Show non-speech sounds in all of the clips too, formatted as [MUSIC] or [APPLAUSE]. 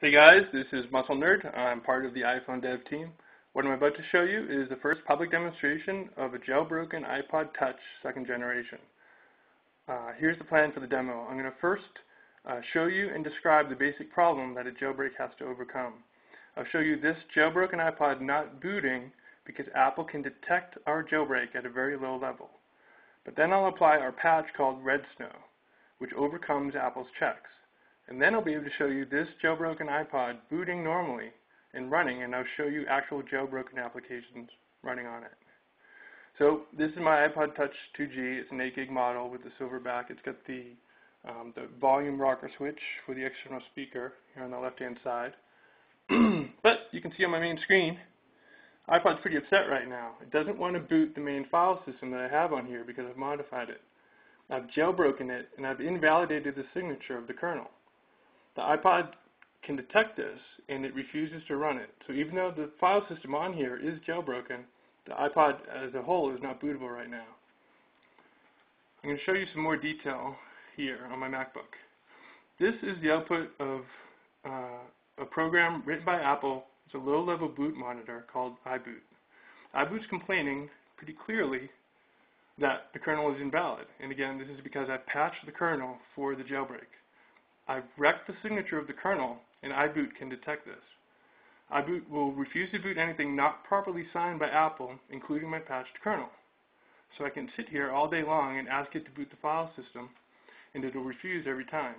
Hey guys, this is MuscleNerd. I'm part of the iPhone dev team. What I'm about to show you is the first public demonstration of a jailbroken iPod Touch second generation. Uh, here's the plan for the demo. I'm going to first uh, show you and describe the basic problem that a jailbreak has to overcome. I'll show you this jailbroken iPod not booting because Apple can detect our jailbreak at a very low level. But then I'll apply our patch called Redsn0w, which overcomes Apple's checks. And then I'll be able to show you this jailbroken iPod booting normally and running, and I'll show you actual jailbroken applications running on it. So this is my iPod Touch 2G. It's an 8 gig model with the silver back. It's got the um, the volume rocker switch for the external speaker here on the left hand side. [CLEARS THROAT] but you can see on my main screen, iPod's pretty upset right now. It doesn't want to boot the main file system that I have on here because I've modified it. I've jailbroken it and I've invalidated the signature of the kernel. The iPod can detect this and it refuses to run it. So even though the file system on here is jailbroken, the iPod as a whole is not bootable right now. I'm going to show you some more detail here on my MacBook. This is the output of uh, a program written by Apple. It's a low-level boot monitor called iBoot. iBoot's complaining pretty clearly that the kernel is invalid. And again, this is because I patched the kernel for the jailbreak. I've wrecked the signature of the kernel, and iBoot can detect this. iBoot will refuse to boot anything not properly signed by Apple, including my patched kernel. So I can sit here all day long and ask it to boot the file system, and it will refuse every time.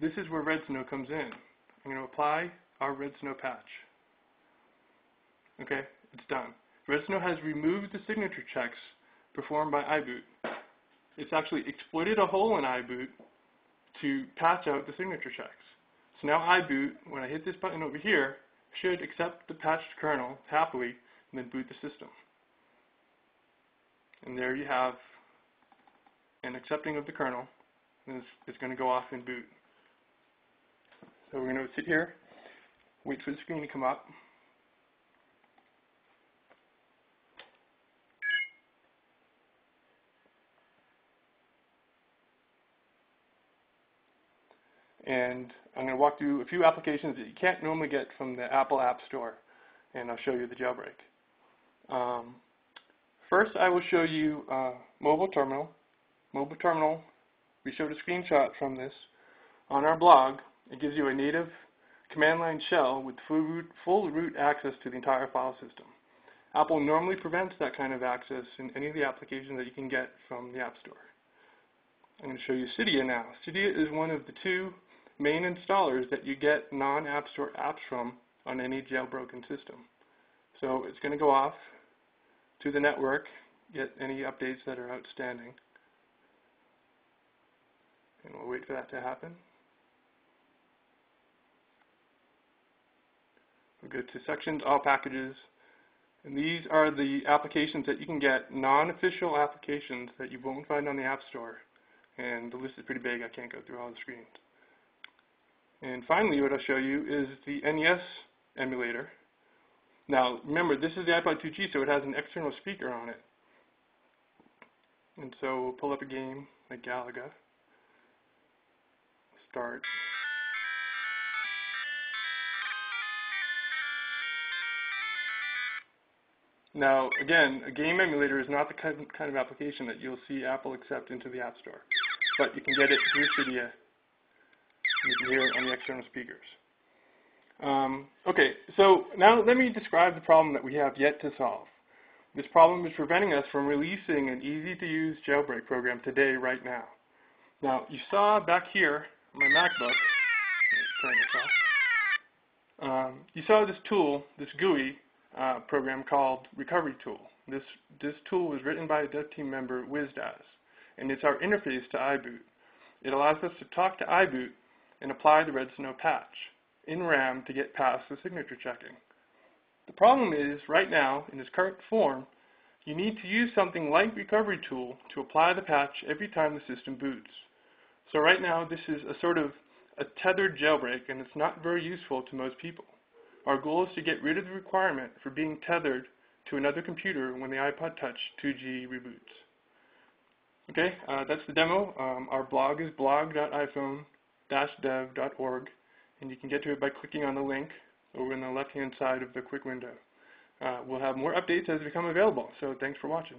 This is where Redsn0w comes in. I'm going to apply our Redsn0w patch. Okay, it's done. Redsn0w has removed the signature checks performed by iBoot. It's actually exploited a hole in iBoot to patch out the signature checks. So now iBoot, when I hit this button over here, should accept the patched kernel happily and then boot the system. And there you have an accepting of the kernel, and it's, it's going to go off and boot. So we're going to sit here, wait for the screen to come up. And I'm going to walk through a few applications that you can't normally get from the Apple App Store, and I'll show you the jailbreak. Um, first, I will show you uh, Mobile Terminal. Mobile Terminal, we showed a screenshot from this on our blog. It gives you a native command line shell with full root, full root access to the entire file system. Apple normally prevents that kind of access in any of the applications that you can get from the App Store. I'm going to show you Cydia now. Cydia is one of the two main installers that you get non-App Store apps from on any jailbroken system. So it's going to go off to the network, get any updates that are outstanding. And we'll wait for that to happen. We'll go to Sections, All Packages. And these are the applications that you can get, non-official applications that you won't find on the App Store. And the list is pretty big. I can't go through all the screens. And finally, what I'll show you is the NES emulator. Now, remember, this is the iPod 2G, so it has an external speaker on it. And so we'll pull up a game like Galaga. Start. Now, again, a game emulator is not the kind of application that you'll see Apple accept into the App Store. But you can get it through Cydia you can hear on the external speakers. Um, okay, so now let me describe the problem that we have yet to solve. This problem is preventing us from releasing an easy-to-use jailbreak program today, right now. Now, you saw back here my MacBook, turn this off, um, you saw this tool, this GUI uh, program called Recovery Tool. This, this tool was written by a dev team member, WizDaz, and it's our interface to iBoot. It allows us to talk to iBoot and apply the Redsn0w patch in RAM to get past the signature checking. The problem is, right now, in its current form, you need to use something like Recovery Tool to apply the patch every time the system boots. So right now, this is a sort of a tethered jailbreak, and it's not very useful to most people. Our goal is to get rid of the requirement for being tethered to another computer when the iPod Touch 2G reboots. Okay, uh, that's the demo. Um, our blog is blog.iphone.com dev.org, and you can get to it by clicking on the link over in the left-hand side of the quick window. Uh, we'll have more updates as they become available, so thanks for watching.